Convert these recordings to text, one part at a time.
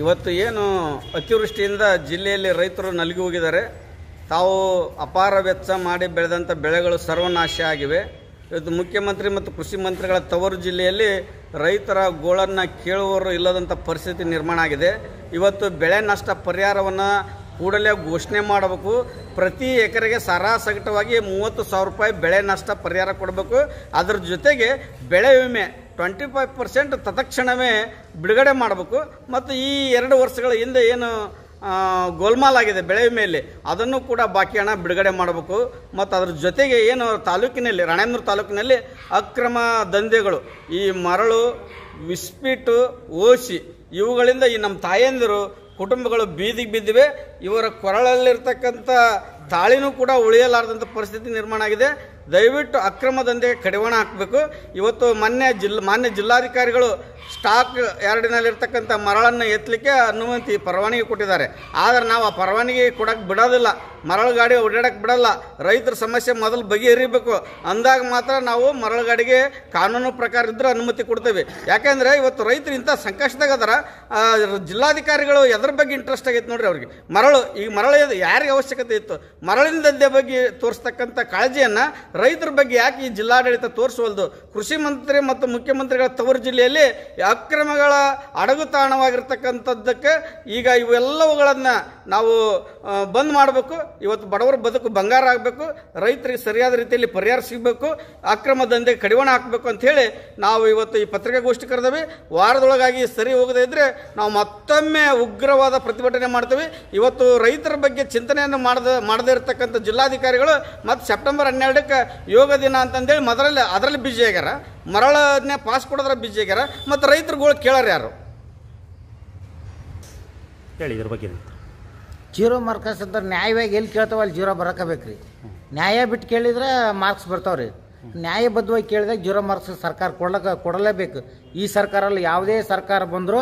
ಇವತ್ತು ಏನು ಅತಿವೃಷ್ಟಿಯಿಂದ ಜಿಲ್ಲೆಯಲ್ಲಿ ರೈತರು ನಲುಗಿ ಹೋಗಿದ್ದಾರೆ. ತಾವು ಅಪಾರ ವೆಚ್ಚ ಮಾಡಿ ಬೆಳೆದಂಥ ಬೆಳೆಗಳು ಸರ್ವನಾಶ ಆಗಿವೆ. ಇವತ್ತು ಮುಖ್ಯಮಂತ್ರಿ ಮತ್ತು ಕೃಷಿ ಮಂತ್ರಿಗಳ ತವರು ಜಿಲ್ಲೆಯಲ್ಲಿ ರೈತರ ಗೋಳನ್ನು ಕೇಳುವವರು ಇಲ್ಲದಂಥ ಪರಿಸ್ಥಿತಿ ನಿರ್ಮಾಣ ಆಗಿದೆ. ಇವತ್ತು ಬೆಳೆ ನಷ್ಟ ಪರಿಹಾರವನ್ನು ಕೂಡಲೇ ಘೋಷಣೆ ಮಾಡಬೇಕು. ಪ್ರತಿ ಎಕರೆಗೆ ಸರಾಸಗಟವಾಗಿ ಮೂವತ್ತು ಸಾವಿರ ರೂಪಾಯಿ ಬೆಳೆ ನಷ್ಟ ಪರಿಹಾರ ಕೊಡಬೇಕು. ಅದರ ಜೊತೆಗೆ ಬೆಳೆ ವಿಮೆ ಟ್ವೆಂಟಿ ಫೈವ್ ಪರ್ಸೆಂಟ್ ತತ್ಕ್ಷಣವೇ ಬಿಡುಗಡೆ ಮಾಡಬೇಕು. ಮತ್ತು ಈ ಎರಡು ವರ್ಷಗಳ ಹಿಂದೆ ಏನು ಗೋಲ್ಮಾಲಾಗಿದೆ ಬೆಳೆ ವಿಮೆಯಲ್ಲಿ, ಅದನ್ನು ಕೂಡ ಬಾಕಿ ಹಣ ಬಿಡುಗಡೆ ಮಾಡಬೇಕು. ಮತ್ತು ಅದ್ರ ಜೊತೆಗೆ ಏನು ತಾಲೂಕಿನಲ್ಲಿ, ರಾಣೇಂದ್ರ ತಾಲೂಕಿನಲ್ಲಿ ಅಕ್ರಮ ದಂಧೆಗಳು, ಈ ಮರಳು, ವಿಸ್ಪೀಟು, ಓಸಿ, ಇವುಗಳಿಂದ ಈ ನಮ್ಮ ತಾಯಂದಿರು ಕುಟುಂಬಗಳು ಬೀದಿಗೆ ಬಿದ್ದಿವೆ ಇವರ ಕೊರಳಲ್ಲಿರ್ತಕ್ಕಂಥ ತಾಳಿನೂ ಕೂಡ ಉಳಿಯಲಾರದಂಥ ಪರಿಸ್ಥಿತಿ ನಿರ್ಮಾಣ ಆಗಿದೆ. ದಯವಿಟ್ಟು ಅಕ್ರಮ ದಂಧೆಗೆ ಕಡಿವಾಣ ಹಾಕಬೇಕು. ಇವತ್ತು ಮಾನ್ಯ ಜಿಲ್, ಮಾನ್ಯ ಜಿಲ್ಲಾಧಿಕಾರಿಗಳು ಸ್ಟಾಕ್ ಯಾರ್ಡಿನಲ್ಲಿರ್ತಕ್ಕಂಥ ಮರಳನ್ನು ಎತ್ತಲಿಕ್ಕೆ ಅನುಮತಿ ಪರವಾನಗಿ ಕೊಟ್ಟಿದ್ದಾರೆ. ಆದರೆ ನಾವು ಆ ಪರವಾನಗಿ ಕೊಡಕ್ಕೆ ಬಿಡೋದಿಲ್ಲ. ಮರಳು ಗಾಡಿ ಓಡಾಡಕ್ಕೆ ಬಿಡಲ್ಲ. ರೈತರ ಸಮಸ್ಯೆ ಮೊದಲು ಬಗೆಹರಿಬೇಕು. ಅಂದಾಗ ಮಾತ್ರ ನಾವು ಮರಳು ಗಾಡಿಗೆ ಕಾನೂನು ಪ್ರಕಾರ ಇದ್ದರೆ ಅನುಮತಿ ಕೊಡ್ತೇವೆ. ಯಾಕೆಂದರೆ ಇವತ್ತು ರೈತರು ಇಂಥ ಸಂಕಷ್ಟದಾಗ ಅದರ. ಜಿಲ್ಲಾಧಿಕಾರಿಗಳು ಎದ್ರ ಬಗ್ಗೆ ಇಂಟ್ರೆಸ್ಟ್ ಆಗೈತೆ ನೋಡ್ರಿ ಅವ್ರಿಗೆ. ಮರಳು ಈಗ ಮರಳು ಯಾರಿಗೆ ಅವಶ್ಯಕತೆ ಇತ್ತು? ಮರಳಿನ ದಂಧೆ ಬಗ್ಗೆ ತೋರಿಸ್ತಕ್ಕಂಥ ಕಾಳಜಿಯನ್ನು ರೈತರ ಬಗ್ಗೆ ಯಾಕೆ ಈ ಜಿಲ್ಲಾಡಳಿತ ತೋರಿಸುವಲ್ದು ಕೃಷಿ ಮಂತ್ರಿ ಮತ್ತು ಮುಖ್ಯಮಂತ್ರಿಗಳ ತವರು ಜಿಲ್ಲೆಯಲ್ಲಿ ಅಕ್ರಮಗಳ ಅಡಗು ತಾಣವಾಗಿರ್ತಕ್ಕಂಥದ್ದಕ್ಕೆ ಈಗ ಇವೆಲ್ಲವುಗಳನ್ನು ನಾವು ಬಂದ್ ಮಾಡಬೇಕು. ಇವತ್ತು ಬಡವರ ಬದುಕು ಬಂಗಾರ ಆಗಬೇಕು. ರೈತರಿಗೆ ಸರಿಯಾದ ರೀತಿಯಲ್ಲಿ ಪರಿಹಾರ ಸಿಗಬೇಕು. ಅಕ್ರಮ ದಂಧೆ ಕಡಿವಾಣ ಹಾಕಬೇಕು ಅಂಥೇಳಿ ನಾವು ಇವತ್ತು ಈ ಪತ್ರಿಕಾಗೋಷ್ಠಿ ಕರೆದವಿ. ವಾರದೊಳಗಾಗಿ ಸರಿ ಹೋಗದೇ ಇದ್ದರೆ ನಾವು ಮತ್ತೊಮ್ಮೆ ಉಗ್ರವಾದ ಪ್ರತಿಭಟನೆ ಮಾಡ್ತೇವೆ. ಇವತ್ತು ರೈತರ ಬಗ್ಗೆ ಚಿಂತನೆಯನ್ನು ಮಾಡದ, ಮಾಡದೇ ಇರತಕ್ಕಂಥ ಜಿಲ್ಲಾಧಿಕಾರಿಗಳು ಮತ್ತು ಸೆಪ್ಟೆಂಬರ್ ಹನ್ನೆರಡಕ್ಕೆ ಯೋಗ ದಿನ ಅಂತಂದೇಳಿ ಮೊದಲಲ್ಲಿ ಅದರಲ್ಲಿ ಬಿಜಿ ಆಗ್ಯಾರ. ಮರಳನ್ನೇ ಪಾಸ್ ಕೊಡೋದ್ರ ಬಿಜಿ ಆಗ್ಯಾರ. ಮತ್ತು ರೈತರುಗಳು ಕೇಳಾರ ಯಾರು? ಹೇಳಿ ಇದ್ರ ಬಗ್ಗೆ ಜೀರೋ ಮಾರ್ಕ್ಸ್ ಅಂತ ನ್ಯಾಯವಾಗಿ ಎಲ್ಲಿ ಕೇಳ್ತಾವೆ ಅಲ್ಲಿ ಜೀರೋ ಬರಕಬೇಕ್ರಿ. ನ್ಯಾಯ ಬಿಟ್ಟು ಕೇಳಿದ್ರೆ ಮಾರ್ಕ್ಸ್ ಬರ್ತಾವ್ರಿ. ನ್ಯಾಯಬದ್ಧವಾಗಿ ಕೇಳಿದಾಗ ಜೀರೋ ಮಾರ್ಕ್ಸ್ ಸರ್ಕಾರ ಕೊಡಲಕ ಕೊಡಲೇಬೇಕು. ಈ ಸರ್ಕಾರಲ್ಲಿ ಯಾವುದೇ ಸರ್ಕಾರ ಬಂದರೂ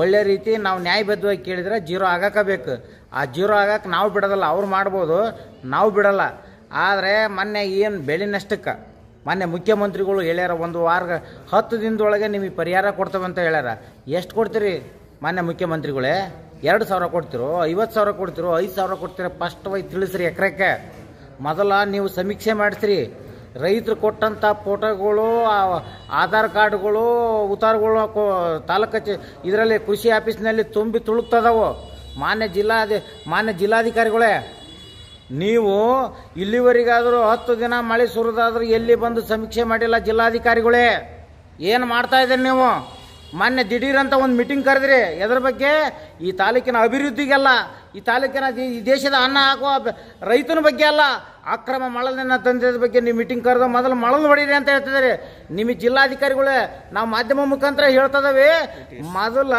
ಒಳ್ಳೆ ರೀತಿ ನಾವು ನ್ಯಾಯಬದ್ಧವಾಗಿ ಕೇಳಿದ್ರೆ ಜೀರೋ ಆಗಕ್ಕಬೇಕು ಆ ಜೀರೋ ಆಗಕ್ಕೆ ನಾವು ಬಿಡೋದಲ್ಲ ಅವ್ರು ಮಾಡ್ಬೋದು. ನಾವು ಬಿಡಲ್ಲ. ಆದರೆ ಮೊನ್ನೆ ಏನು ಬೆಳೆ ನಷ್ಟಕ್ಕೆ ಮೊನ್ನೆ ಮುಖ್ಯಮಂತ್ರಿಗಳು ಹೇಳ್ಯಾರ, ಒಂದು ವಾರ ಹತ್ತು ದಿನದೊಳಗೆ ನಿಮಗೆ ಪರಿಹಾರ ಕೊಡ್ತೇವೆ ಅಂತ ಹೇಳ್ಯಾರ. ಎಷ್ಟು ಕೊಡ್ತೀರಿ ಮೊನ್ನೆ ಮುಖ್ಯಮಂತ್ರಿಗಳೇ? ಎರಡು ಸಾವಿರ ಕೊಡ್ತಿರೋ, ಐವತ್ತು ಸಾವಿರ ಕೊಡ್ತಿರೋ, ಐದು ಸಾವಿರ ಕೊಡ್ತೀರೋ ವೈ ತಿಳಿಸ್ರಿ ಎಕರೆಕ್ಕೆ. ಮೊದಲ ನೀವು ಸಮೀಕ್ಷೆ ಮಾಡಿಸ್ರಿ. ರೈತರು ಕೊಟ್ಟಂಥ ಫೋಟೋಗಳು ಆಧಾರ್ ಕಾರ್ಡ್ಗಳು, ಉತ್ತಾರಗಳು ತಾಲೂಕು ಇದರಲ್ಲಿ ಕೃಷಿ ಆಫೀಸ್ನಲ್ಲಿ ತುಂಬಿ ತುಳುಕ್ತದವು. ಮಾನ್ಯ ಜಿಲ್ಲಾಧಿ ಮಾನ್ಯ ಜಿಲ್ಲಾಧಿಕಾರಿಗಳೇ ನೀವು ಇಲ್ಲಿವರೆಗಾದರೂ ಹತ್ತು ದಿನ ಮಳೆ ಸುರಿದಾದ್ರೂ ಎಲ್ಲಿ ಬಂದು ಸಮೀಕ್ಷೆ ಮಾಡಿಲ್ಲ ಜಿಲ್ಲಾಧಿಕಾರಿಗಳೇ? ಏನು ಮಾಡ್ತಾ ಇದ್ದೀರಿ ನೀವು? ಮೊನ್ನೆ ದಿಢೀರಂತ ಒಂದು ಮೀಟಿಂಗ್ ಕರೆದ್ರಿ. ಎದ್ರ ಬಗ್ಗೆ? ಈ ತಾಲೂಕಿನ ಅಭಿವೃದ್ಧಿಗೆಲ್ಲ, ಈ ತಾಲೂಕಿನ ಈ ದೇಶದ ಅನ್ನ ಹಾಕುವ ರೈತನ ಬಗ್ಗೆ ಅಲ್ಲ, ಅಕ್ರಮ ಮಳಲನ್ನು ತಂದಿದ್ದ ಬಗ್ಗೆ ನೀವು ಮೀಟಿಂಗ್ ಕರೆದು ಮೊದಲು ಮಳಲು ಹೊಡೀರಿ ಅಂತ ಹೇಳ್ತಿದ್ದಾರೆ. ನಿಮಗೆ ಜಿಲ್ಲಾಧಿಕಾರಿಗಳೇ, ನಾವು ಮಾಧ್ಯಮ ಮುಖಾಂತರ ಹೇಳ್ತದವೆ ಮೊದಲ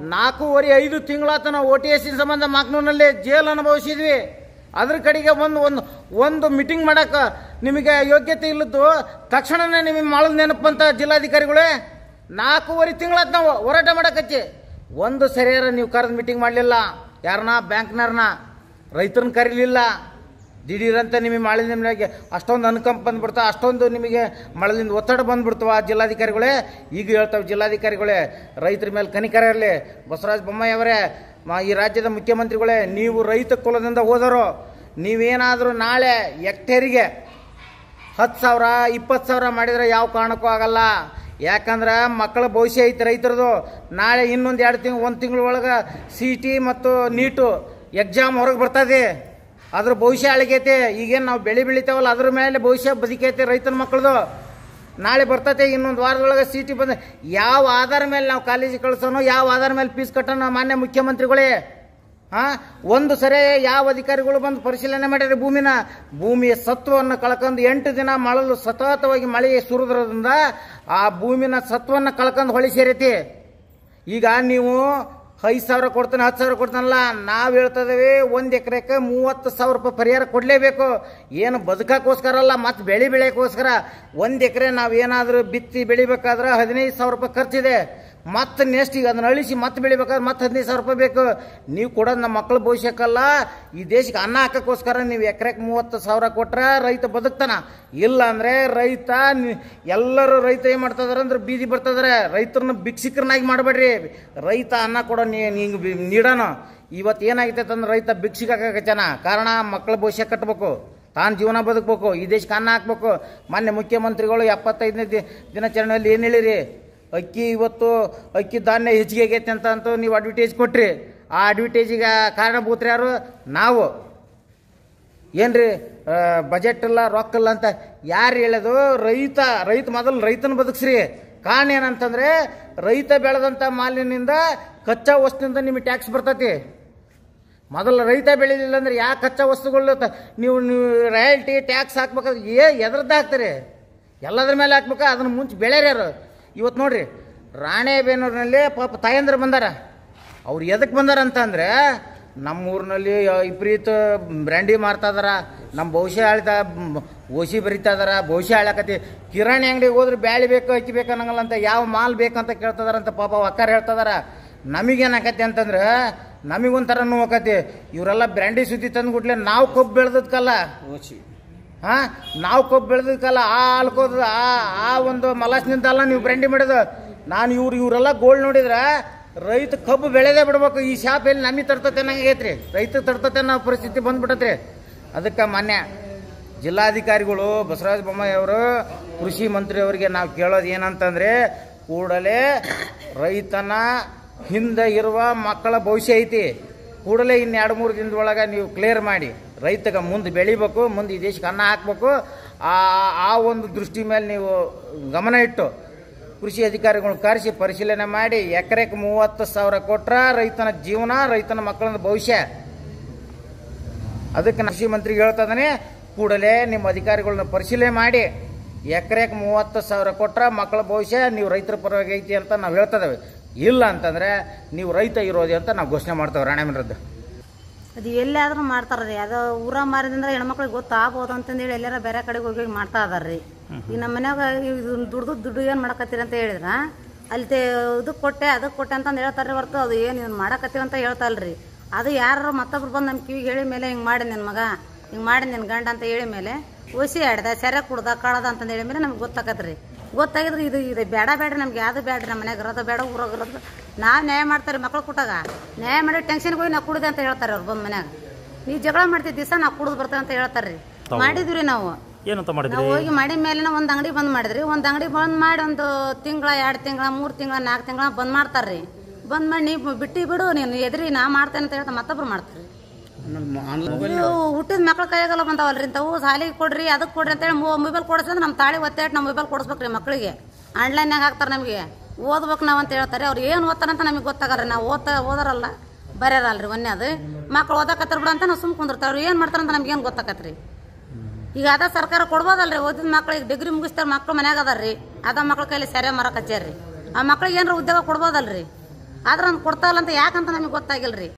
ನಾಲ್ಕೂವರೆ ಐದು ತಿಂಗಳಾತ ನಾವು ಓ ಟಿ ಎಸ್ಸಿನ ಸಂಬಂಧ ಮಾಕ್ನೂರಿನಲ್ಲಿ ಜೇಲ್ ಅನುಭವಿಸಿದ್ವಿ. ಅದ್ರ ಕಡೆಗೆ ಒಂದು ಒಂದು ಒಂದು ಮೀಟಿಂಗ್ ಮಾಡಕ್ಕೆ ನಿಮಗೆ ಯೋಗ್ಯತೆ ಇಲ್ಲದ್ದು ತಕ್ಷಣನೇ ನಿಮಗೆ ಮಾಡಲ್ ನೆನಪಂತ ಜಿಲ್ಲಾಧಿಕಾರಿಗಳೇ, ನಾಲ್ಕೂವರೆ ತಿಂಗಳಾತ್ ನಾವು ಹೋರಾಟ ಮಾಡಕತ್ತಿ. ಒಂದು ಸರಿಯಾರ ನೀವು ಕರೆದು ಮೀಟಿಂಗ್ ಮಾಡಲಿಲ್ಲ. ಯಾರನ್ನ? ಬ್ಯಾಂಕ್ನವ್ರನ್ನ. ರೈತರನ್ನ ಕರೀಲಿಲ್ಲ. ದಿಢೀರಂತ ನಿಮಗೆ ಮಳೆ ನಿಮಗೆ ಅಷ್ಟೊಂದು ಅನುಕಂಪ ಬಂದ್ಬಿಡ್ತಾ, ಅಷ್ಟೊಂದು ನಿಮಗೆ ಮಳೆಯಿಂದ ಒತ್ತಡ ಬಂದ್ಬಿಡ್ತವ ಜಿಲ್ಲಾಧಿಕಾರಿಗಳೇ. ಈಗ ಹೇಳ್ತಾವೆ ಜಿಲ್ಲಾಧಿಕಾರಿಗಳೇ, ರೈತರ ಮೇಲೆ ಕನಿಕರ ಇರಲಿ. ಬಸವರಾಜ ಬೊಮ್ಮಾಯಿ ಅವರೇ ಈ ರಾಜ್ಯದ ಮುಖ್ಯಮಂತ್ರಿಗಳೇ, ನೀವು ರೈತ ಕುಲದಿಂದ ಹೋದರು, ನೀವೇನಾದರೂ ನಾಳೆ ಹೆಕ್ಟೇರಿಗೆ ಹತ್ತು ಸಾವಿರ, ಇಪ್ಪತ್ತು ಸಾವಿರ ಮಾಡಿದರೆ ಯಾವ ಕಾರಣಕ್ಕೂ ಆಗಲ್ಲ. ಯಾಕಂದ್ರೆ ಮಕ್ಕಳ ಭವಿಷ್ಯ ಐತೆ ರೈತರದು. ನಾಳೆ ಇನ್ನೊಂದು ಎರಡು ತಿಂಗಳು ಒಂದು ತಿಂಗಳ ಒಳಗೆ ಸಿ ಟಿ ಮತ್ತು ನೀಟು ಎಕ್ಸಾಮ್ ಹೊರಗೆ ಬರ್ತದೆ. ಅದ್ರ ಭವಿಷ್ಯ ಅಳಿಗೈತೆ ಈಗೇನು ನಾವು ಬೆಳೆ ಬೆಳಿತಾವಲ್ಲ, ಅದ್ರ ಮೇಲೆ ಭವಿಷ್ಯ ಬದುಕೈತೆ ರೈತನ ಮಕ್ಕಳದು. ನಾಳೆ ಬರ್ತತೆ, ಇನ್ನೊಂದು ವಾರದೊಳಗೆ ಸಿ ಟಿ ಬಂದ, ಯಾವ ಆಧಾರ ಮೇಲೆ ನಾವು ಕಾಲೇಜಿಗೆ ಕಳ್ಸೋನು, ಯಾವ ಆಧಾರ ಮೇಲೆ ಫೀಸ್ ಕಟ್ಟೋಣ ಮಾನ್ಯ ಮುಖ್ಯಮಂತ್ರಿಗಳೇ? ಹಾಂ? ಒಂದು ಸರಿ ಯಾವ ಅಧಿಕಾರಿಗಳು ಬಂದು ಪರಿಶೀಲನೆ ಮಾಡ್ಯಾರೆ ಭೂಮಿನ? ಭೂಮಿಯ ಸತ್ವವನ್ನು ಕಳ್ಕೊಂಡು ಎಂಟು ದಿನ ಮಳಲು ಸತತವಾಗಿ ಮಳೆ ಸುರಿದ್ರದ್ರಿಂದ ಆ ಭೂಮಿನ ಸತ್ವವನ್ನು ಕಳ್ಕೊಂಡು ಹೊಳಿ ಸೇರೈತಿ. ಈಗ ನೀವು ಐದು ಸಾವಿರ ಕೊಡ್ತಾನೆ, ಹತ್ತು ಸಾವಿರ ಕೊಡ್ತಾನಲ್ಲ, ನಾವು ಹೇಳ್ತದೇವೆ ಒಂದು ಎಕರೆಗೆ ಮೂವತ್ತು ಸಾವಿರ ರೂಪಾಯಿ ಪರಿಹಾರ ಕೊಡಲೇಬೇಕು. ಏನು ಬದುಕಕ್ಕೋಸ್ಕರ ಅಲ್ಲ, ಮತ್ತು ಬೆಳೆ ಬೆಳೆಯೋಕ್ಕೋಸ್ಕರ. ಒಂದು ಎಕರೆ ನಾವು ಏನಾದರೂ ಬಿತ್ತಿ ಬೆಳಿಬೇಕಾದ್ರೆ ಹದಿನೈದು ಸಾವಿರ ರೂಪಾಯಿ ಖರ್ಚಿದೆ. ಮತ್ತೆ ನೆಕ್ಸ್ಟ್ ಈಗ ಅದನ್ನ ಅಳಿಸಿ ಮತ್ತೆ ಬೆಳಿಬೇಕಾದ್ರೆ ಮತ್ತೆ ಹದಿನೈದು ಸಾವಿರ ರೂಪಾಯಿ ಬೇಕು. ನೀವು ಕೊಡೋದು ನಮ್ಮ ಮಕ್ಕಳ ಭವಿಷ್ಯಕ್ಕಲ್ಲ ಈ ದೇಶಕ್ಕೆ ಅನ್ನ ಹಾಕಕ್ಕೋಸ್ಕರ ನೀವು ಎಕರೆಕ್ ಮೂವತ್ತು ಸಾವಿರ ಕೊಟ್ರೆ ರೈತ ಬದುಕ್ತಾನ. ಇಲ್ಲ ಅಂದರೆ ರೈತ ಎಲ್ಲರೂ ರೈತ ಏನು ಮಾಡ್ತಾಯಿದಾರೆ ಅಂದ್ರೆ ಬೀದಿ ಬರ್ತದ್ರೆ ರೈತರನ್ನ ಭಿಕ್ಷಿಕರನ್ನಾಗಿ ಮಾಡಬೇಡ್ರಿ. ರೈತ ಅನ್ನ ಕೊಡೋ ನೀವು ನೀಡೋಣ. ಇವತ್ತು ಏನಾಗೈತೆ ಅಂದ್ರೆ ರೈತ ಭಿಕ್ಷಿಕಾಗಚ್ಚನ ಕಾರಣ ಮಕ್ಕಳ ಭವಿಷ್ಯ ಕಟ್ಟಬೇಕು ತಾನು ಜೀವನ ಬದುಕಬೇಕು. ಈ ದೇಶಕ್ಕೆ ಅನ್ನ ಹಾಕ್ಬೇಕು. ಮೊನ್ನೆ ಮುಖ್ಯಮಂತ್ರಿಗಳು ಎಪ್ಪತ್ತೈದನೇ ದಿನಾಚರಣೆಯಲ್ಲಿ ಏನು ಹೇಳಿರಿ? ಅಕ್ಕಿ ಇವತ್ತು ಅಕ್ಕಿ ಧಾನ್ಯ ಹೆಚ್ಚಿಗೆ ಆಗೈತೆ ಅಂತ ಅಂತೂ ನೀವು ಅಡ್ವರ್ಟೈಸ್ ಕೊಟ್ರಿ. ಆ ಅಡ್ವರ್ಟೈಸಿಗೆ ಕಾರಣಭೂತರು ಯಾರು? ನಾವು. ಏನ್ರಿ? ಬಜೆಟ್ ಇಲ್ಲ, ರೊಕ್ಕ ಇಲ್ಲ ಅಂತ ಯಾರು ಹೇಳೋದು? ರೈತ ರೈತ ಮೊದಲು ರೈತನ ಬದುಕ್ಸ್ರಿ. ಕಾರಣ ಏನಂತಂದ್ರೆ ರೈತ ಬೆಳೆದಂಥ ಮಾಲಿನಿಂದ ಕಚ್ಚಾ ವಸ್ತುವಿಂದ ನಿಮಗೆ ಟ್ಯಾಕ್ಸ್ ಬರ್ತೈತಿ. ಮೊದಲು ರೈತ ಬೆಳಿಲಿಲ್ಲ ಅಂದ್ರೆ ಯಾವ ಕಚ್ಚಾ ವಸ್ತುಗಳು ನೀವು ನೀವು ರಾಯಲ್ಟಿ ಟ್ಯಾಕ್ಸ್ ಹಾಕ್ಬೇಕಾದ್ರೆ ಏ ಎದ್ರದ್ದು ಹಾಕ್ತಾರೆ. ಎಲ್ಲದ್ರ ಮೇಲೆ ಹಾಕ್ಬೇಕಾ? ಅದನ್ನ ಮುಂಚೆ ಬೆಳೆಯರು ಯಾರು ಇವತ್ತು ನೋಡ್ರಿ ರಾಣೆಬೇನೂರಿನಲ್ಲಿ ಪಾಪ ತಾಯಂದ್ರೆ ಬಂದಾರ. ಅವ್ರು ಎದಕ್ಕೆ ಬಂದಾರ ಅಂತಂದ್ರೆ ನಮ್ಮ ಊರಿನಲ್ಲಿ ವಿಪರೀತ ಬ್ರ್ಯಾಂಡಿ ಮಾರ್ತಾ ಇದಾರ. ನಮ್ಮ ಭವಿಷ್ಯ ಆಳ್ತಾ, ಓಸಿ ಬರಿತಾ ಇದಾರ. ಭವಿಷ್ಯ ಆಳಕತಿ ಕಿರಾಣಿ ಅಂಗಡಿಗೆ ಹೋದ್ರೆ ಬ್ಯಾಳಿ ಬೇಕು, ಅಕ್ಕಿ ಬೇಕು ಅನ್ನಂಗಲ್ಲ ಅಂತ ಯಾವ ಮಾಲ್ ಬೇಕಂತ ಕೇಳ್ತದಾರಂತ ಪಾಪ ಒಕ್ಕಾರ ಹೇಳ್ತದಾರ ನಮಗೇನಾಕತಿ ಅಂತಂದ್ರೆ, ನಮಗೊಂಥರ ನೋವಾಕತಿ ಇವರೆಲ್ಲ ಬ್ರ್ಯಾಂಡಿ ಸುದ್ದಿ ತಂದ್ಬಿಟ್ಲೆ ನಾವು ಕಬ್ಬು ಬೆಳೆದದ್ಕಲ್ಲ. ಓಚಿ ಹಾ? ನಾವು ಕಬ್ಬು ಬೆಳೆದಕ್ಕಲ್ಲ ಆ ಹಾಲ್ಕೋದ ಆ ಆ ಒಂದು ಮಲಸ್ನಿಂದಲ್ಲ ನೀವು ಬ್ರ್ಯಾಂಡಿ ಮಾಡೋದು ನಾನು ಇವ್ರು, ಇವರೆಲ್ಲ ಗೋಲ್ಡ್ ನೋಡಿದ್ರೆ ರೈತ ಕಬ್ಬು ಬೆಳೆದೇ ಬಿಡ್ಬೇಕು. ಈ ಶಾಪ್ ಎಲ್ಲಿ ನಮಗೆ ತರ್ತತೆ ಆಗೈತ್ರಿ. ರೈತ ತರ್ತತೆ ನಾವು ಪರಿಸ್ಥಿತಿ ಬಂದ್ಬಿಟ್ಟತ್ರಿ. ಅದಕ್ಕೆ ಮಾನ್ಯ ಜಿಲ್ಲಾಧಿಕಾರಿಗಳು, ಬಸವರಾಜ ಬೊಮ್ಮಾಯಿ ಅವರು, ಕೃಷಿ ಮಂತ್ರಿ ಅವರಿಗೆ ನಾವು ಕೇಳೋದು ಏನಂತಂದ್ರೆ, ಕೂಡಲೇ ರೈತನ ಹಿಂದೆ ಇರುವ ಮಕ್ಕಳ ಭವಿಷ್ಯ ಐತಿ. ಕೂಡಲೇ ಇನ್ನು ಎರಡು ಮೂರು ದಿನದೊಳಗೆ ನೀವು ಕ್ಲಿಯರ್ ಮಾಡಿ. ರೈತಗೆ ಮುಂದೆ ಬೆಳಿಬೇಕು, ಮುಂದೆ ಈ ದೇಶಕ್ಕೆ ಅನ್ನ ಹಾಕ್ಬೇಕು. ಆ ಆ ಒಂದು ದೃಷ್ಟಿ ಮೇಲೆ ನೀವು ಗಮನ ಇಟ್ಟು ಕೃಷಿ ಅಧಿಕಾರಿಗಳನ್ನು ಕರೆಸಿ ಪರಿಶೀಲನೆ ಮಾಡಿ ಎಕರೆಗೆ ಮೂವತ್ತು ಸಾವಿರ ಕೊಟ್ರ ರೈತನ ಜೀವನ, ರೈತನ ಮಕ್ಕಳ ಭವಿಷ್ಯ. ಅದಕ್ಕೆ ಕೃಷಿ ಮಂತ್ರಿ ಹೇಳ್ತದಾನೆ ಕೂಡಲೇ ನಿಮ್ಮ ಅಧಿಕಾರಿಗಳನ್ನ ಪರಿಶೀಲನೆ ಮಾಡಿ ಎಕರೆಗೆ ಮೂವತ್ತು ಸಾವಿರ ಕೊಟ್ರ ಮಕ್ಕಳ ಭವಿಷ್ಯ ನೀವು ರೈತರ ಪರವಾಗಿ ಐತಿ ಅಂತ ನಾವು ಹೇಳ್ತದೇವೆ ಇಲ್ಲ ಅಂತಂದ್ರೆ ನೀವು ರೈತ ಇರೋದಿ ಅಂತ ನಾವು ಘೋಷಣೆ ಮಾಡ್ತೇವೆ ರಾಣೆಮನರದ್ದು ಅದು ಎಲ್ಲಾದ್ರೂ ಮಾಡ್ತಾರ್ರಿ ಅದು ಊರ ಮಾರಿದ್ರೆ ಹೆಣ್ಮಕ್ಳಿಗೆ ಗೊತ್ತಾಗ್ಬೋದು ಅಂತಂದೇಳಿ ಎಲ್ಲಾರ ಬೇರೆ ಕಡೆಗೆ ಹೋಗಿ ಹೋಗಿ ಮಾಡ್ತಾ ಅದಾರ್ರಿ ಈಗ ನಮ್ಮ ಮನ್ಯಾಗ ದುಡ್ದು ದುಡ್ಡು ಏನು ಮಾಡಕತ್ತೀರಿ ಅಂತ ಹೇಳಿದ್ರ ಅಲ್ಲಿ ಇದು ಕೊಟ್ಟೆ ಅದಕ್ಕೆ ಕೊಟ್ಟೆ ಅಂತಂದು ಹೇಳ್ತಾರೆ ಹೊರತು ಅದು ಏನು ಇವ್ನು ಮಾಡಕತ್ತೀವಿ ಅಂತ ಹೇಳ್ತಲ್ರಿ. ಅದು ಯಾರು ಮತ್ತೊಬ್ರು ಬಂದು ನಮ್ಮ ಕಿವಿಗೆ ಹೇಳಿ ಮೇಲೆ ಹಿಂಗೆ ಮಾಡಿ ನಿನ್ನ ಮಗ ಹಿಂಗೆ ಮಾಡಿ ನಿನ್ನ ಗಂಡ ಅಂತ ಹೇಳಿ ಮೇಲೆ ಒಸಿ ಆಡ್ದ ಸೆರೆ ಕುಡ್ದ ಕಳ್ದ ಅಂತಂದು ಹೇಳಿ ಮೇಲೆ ನಮ್ಗೆ ಗೊತ್ತಾಗತ್ರಿ ಗೊತ್ತಾಗಿದ್ರೆ ಇದು ಇದು. ಬೇಡ ಬೇಡ ನಮ್ಗೆ ಯಾವುದು ಬೇಡ ನಮ್ಮ ಮನೆಗೆ ಇರೋದು ಬೇಡ ಊರಾಗಿರೋದು ನಾವು ನ್ಯಾಯ ಮಾಡ್ತಾರೆ ಮಕ್ಳು ಕೊಟ್ಟಾಗ. ನ್ಯಾಯ ಮಾಡಿ ಟೆನ್ಷನ್ಗೆ ಹೋಗಿ ನಾವು ಕುಡಿದೆ ಅಂತ ಹೇಳ್ತಾರೆ ಅವ್ರು ಬಂದು ಮನ್ಯಾಗ. ನೀವು ಜಗಳ ಮಾಡ್ತೀವಿ ದಿವಸ ನಾವು ಕುಡಿದು ಬರ್ತೇವೆ ಅಂತ ಹೇಳ್ತಾರೆ ರೀ ಮಾಡಿದ್ವಿ ನಾವು. ಏನಂತ ಮಾಡಿದ್ರಿ? ನಾವು ಹೋಗಿ ಮಾಡಿದ ಮೇಲೆ ಒಂದು ಅಂಗಡಿ ಬಂದ್ ಮಾಡಿದ್ರಿ. ಒಂದು ಅಂಗಡಿ ಬಂದ್ ಮಾಡಿ ಒಂದು ತಿಂಗಳ ಎರಡು ತಿಂಗಳ ಮೂರು ತಿಂಗಳ ನಾಲ್ಕು ತಿಂಗಳ ಬಂದ್ ಮಾಡ್ತಾರ್ರಿ. ಬಂದ್ ಮಾಡಿ ನೀವು ಬಿಟ್ಟು ಬಿಡು ನೀನು ಎದ್ರಿ ನಾ ಮಾಡ್ತೇನೆ ಅಂತ ಹೇಳ್ತಾ ಮತ್ತೊಬ್ರು ಮಾಡ್ತಾರೆ. ಇವು ಹುಟ್ಟಿದ ಮಕ್ಳು ಕೈಯಾಗಲ್ಲ ಬಂದಾವಲ್ರಿ ಇಂಥವು? ಸಾಲಿಗೆ ಕೊಡ್ರಿ, ಅದಕ್ಕೆ ಕೊಡ್ರಿ ಅಂತೇಳಿ ಮೊಬೈಲ್ ಕೊಡಿಸಿದ್ರೆ ನಮ್ಮ ತಾಳಿ ಒತ್ತಾಟ ನಮ್ಮ ಮೊಬೈಲ್ ಕೊಡಿಸ್ಬೇಕ್ರಿ ಮಕ್ಕಳಿಗೆ ಆನ್ಲೈನ್ಯಾಗ ಹಾಕ್ತಾರೆ ನಮಗೆ. ಓದ್ಬೇಕು ನಾವು ಅಂತ ಹೇಳ್ತಾರೆ. ಅವ್ರು ಏನು ಓದ್ತಾರಂತ ನಮಗೆ ಗೊತ್ತಾಗಲ್ಲ. ನಾವು ಓದ್ತಾ ಓದಾರಲ್ಲ. ಬರೆಯರಲ್ರಿ ಒನ್ನೇ ಅದು. ಮಕ್ಳು ಓದಕತ್ತಾರ ಬಿಡ ಅಂತ ನಾವು ಸುಮ್ ಕುಂದಿರ್ತಾರೆ ಅವ್ರು ಏನು ಮಾಡ್ತಾರಂತ ನಮ್ಗೆ ಏನು ಗೊತ್ತಾಕತ್ರಿ? ಈಗ ಅದ ಸರ್ಕಾರ ಕೊಡ್ಬೋದಲ್ರಿ? ಓದಿದ ಮಕ್ಳಿಗೆ ಡಿಗ್ರಿ ಮುಗಿಸ್ತಾರೆ, ಮಕ್ಳು ಮನ್ಯಾಗ ಅದಾರ್ರಿ. ಅದ ಮಕ್ಳ ಕೈಲಿ ಸೆರೆ ಮರಕ್ ಹಚ್ಚಾರ್ರಿ ಆ ಮಕ್ಳಿಗೆ ಏನಾರ ಉದ್ಯೋಗ ಕೊಡ್ಬೋದಲ್ರಿ? ಆದ್ರೆ ಅವ್ನು ಕೊಡ್ತಾವಲ್ಲ ಅಂತ ಯಾಕಂತ ನಮಗೆ ಗೊತ್ತಾಗಿಲ್ರಿ.